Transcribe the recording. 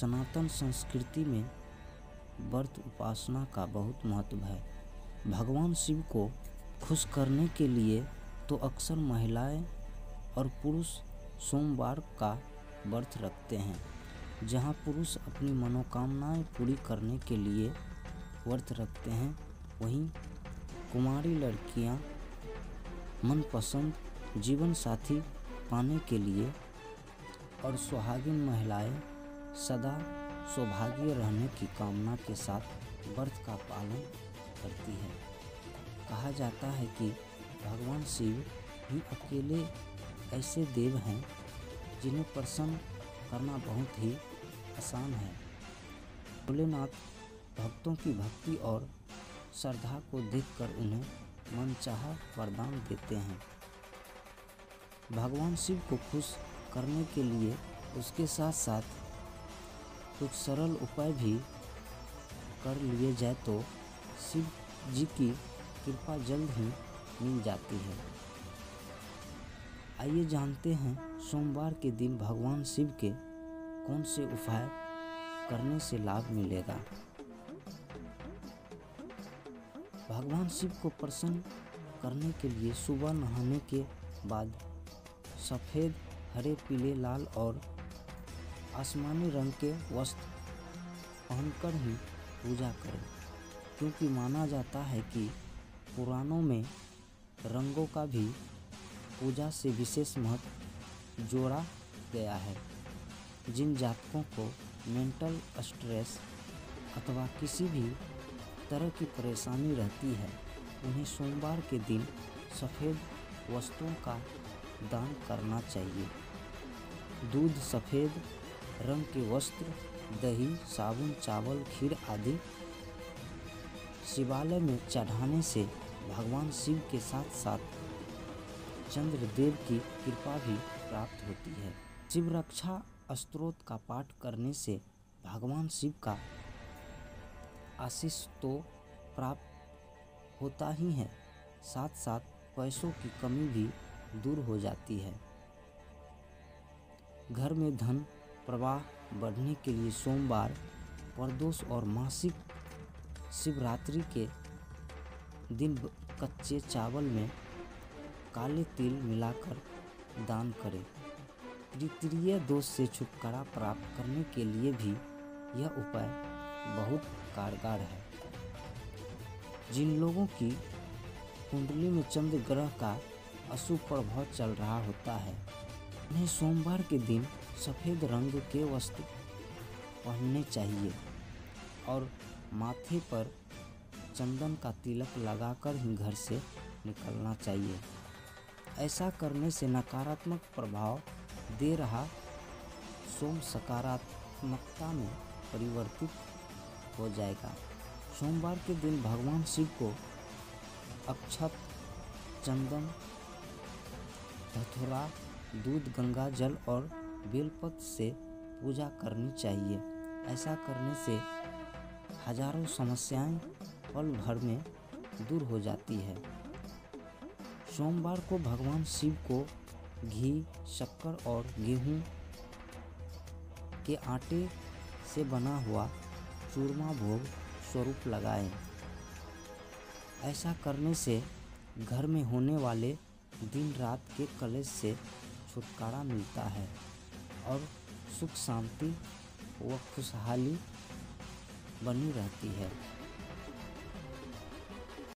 सनातन संस्कृति में व्रत उपासना का बहुत महत्व है। भगवान शिव को खुश करने के लिए तो अक्सर महिलाएँ और पुरुष सोमवार का व्रत रखते हैं, जहाँ पुरुष अपनी मनोकामनाएँ पूरी करने के लिए व्रत रखते हैं। वहीं कुमारी लड़कियाँ मनपसंद जीवन साथी पाने के लिए और सुहागिन महिलाएँ सदा सौभाग्य रहने की कामना के साथ व्रत का पालन करती है। कहा जाता है कि भगवान शिव ही अकेले ऐसे देव हैं जिन्हें प्रसन्न करना बहुत ही आसान है। भोलेनाथ भक्तों की भक्ति और श्रद्धा को देखकर उन्हें मनचाहा वरदान देते हैं। भगवान शिव को खुश करने के लिए उसके साथ साथ कुछ सरल उपाय भी कर लिए जाए तो शिव जी की कृपा जल्द ही मिल जाती है। आइए जानते हैं सोमवार के दिन भगवान शिव के कौन से उपाय करने से लाभ मिलेगा। भगवान शिव को प्रसन्न करने के लिए सुबह नहाने के बाद सफ़ेद, हरे, पीले, लाल और आसमानी रंग के वस्त्र पहनकर ही पूजा करें, क्योंकि माना जाता है कि पुराणों में रंगों का भी पूजा से विशेष महत्व जोड़ा गया है। जिन जातकों को मेंटल स्ट्रेस अथवा किसी भी तरह की परेशानी रहती है, उन्हें सोमवार के दिन सफ़ेद वस्तुओं का दान करना चाहिए। दूध सफ़ेद रंग के वस्त्र, दही, साबुन, चावल, खीर आदि शिवालय में चढ़ाने से भगवान शिव के साथ साथ चंद्रदेव की कृपा भी प्राप्त होती है। शिव रक्षा स्त्रोत का पाठ करने से भगवान शिव का आशीष तो प्राप्त होता ही है साथ साथ पैसों की कमी भी दूर हो जाती है। घर में धन प्रवाह बढ़ने के लिए सोमवार, प्रदोष और मासिक शिवरात्रि के दिन कच्चे चावल में काले तिल मिलाकर दान करें। तृतीय दोष से छुटकारा प्राप्त करने के लिए भी यह उपाय बहुत कारगर है। जिन लोगों की कुंडली में चंद्र ग्रह का अशुभ प्रभाव चल रहा होता है उन्हें सोमवार के दिन सफ़ेद रंग के वस्त्र पहनने चाहिए और माथे पर चंदन का तिलक लगाकर ही घर से निकलना चाहिए। ऐसा करने से नकारात्मक प्रभाव दे रहा सोम सकारात्मकता में परिवर्तित हो जाएगा। सोमवार के दिन भगवान शिव को अक्षत चंदन धथुरा दूध, गंगा, जल और बेलपत्र से पूजा करनी चाहिए ऐसा करने से हज़ारों समस्याएँ पल भर में दूर हो जाती है सोमवार को भगवान शिव को घी, शक्कर और गेहूँ के आटे से बना हुआ चूरमा भोग स्वरूप लगाएँ। ऐसा करने से घर में होने वाले दिन रात के कलेश से छुटकारा मिलता है और सुख शांति व खुशहाली बनी रहती है।